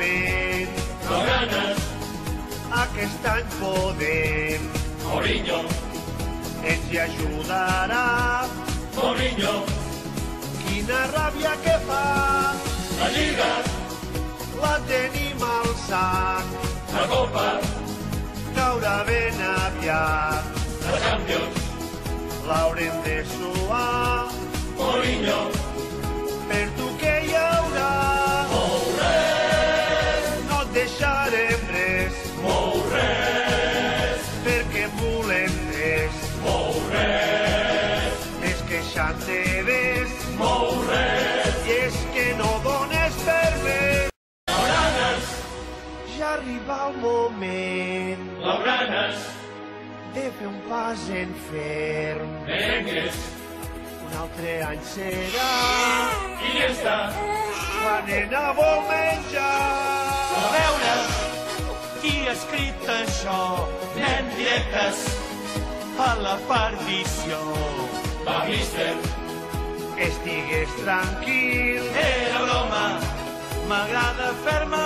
moment. Sogranes. Aquest any podem. Mourinho. Ens hi ajudarà. Mourinho. Quina ràbia que fa. La Lliga. La tenim al sac. La Copa. Caurà ben aviat. La Champions. L'haurem de sortir Ja te ves, mou res, i és que no dones per més. Blaugranes, Ja arriba el moment Blaugranes, de fer un pas en ferm. merengues, Un altre any serà, Iniesta, la nena vol menjar. a veure qui ha escrit això, nen directes, a la perdició. Va míster, Estigues tranquil, Era broma, m'agrada fer-me